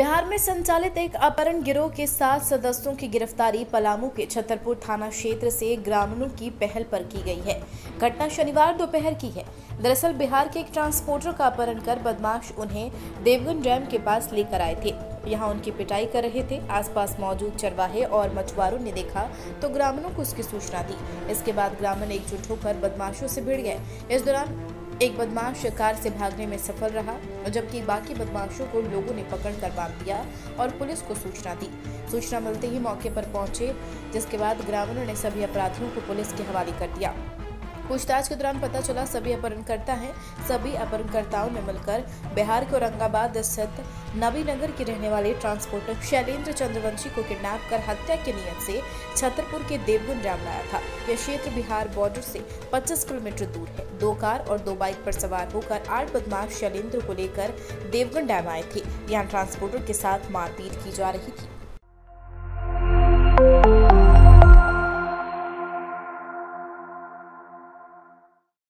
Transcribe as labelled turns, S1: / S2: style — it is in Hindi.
S1: बिहार में संचालित एक अपहरण गिरोह के सात सदस्यों की गिरफ्तारी पलामू के छतरपुर थाना क्षेत्र से ग्रामीणों की पहल पर की गई है। घटना शनिवार दोपहर की है। दरअसल बिहार के एक ट्रांसपोर्टर का अपहरण कर बदमाश उन्हें देवगन डैम के पास लेकर आए थे। यहाँ उनकी पिटाई कर रहे थे। आसपास मौजूद चरवाहे और मछुआरों ने देखा तो ग्रामीणों को उसकी सूचना दी। इसके बाद ग्रामीण एकजुट होकर बदमाशों से भिड़ गए। इस दौरान एक बदमाश शिकार से भागने में सफल रहा जबकि बाकी बदमाशों को लोगों ने पकड़ कर बाँध दिया और पुलिस को सूचना दी। सूचना मिलते ही मौके पर पहुँचे, जिसके बाद ग्रामीणों ने सभी अपराधियों को पुलिस के हवाले कर दिया। पूछताछ के दौरान पता चला, सभी अपहरणकर्ता हैं। सभी अपहरणकर्ताओं ने मिलकर बिहार के औरंगाबाद स्थित नबीनगर के रहने वाले ट्रांसपोर्टर शैलेंद्र चंद्रवंशी को किडनैप कर हत्या के नियत से छतरपुर के देवगुन डैम लाया था। यह क्षेत्र बिहार बॉर्डर से 25 किलोमीटर दूर है। दो कार और दो बाइक पर सवार होकर आठ बदमाश शैलेंद्र को लेकर देवगन डैम आए थे। यहाँ ट्रांसपोर्टर के साथ मारपीट की जा रही थी।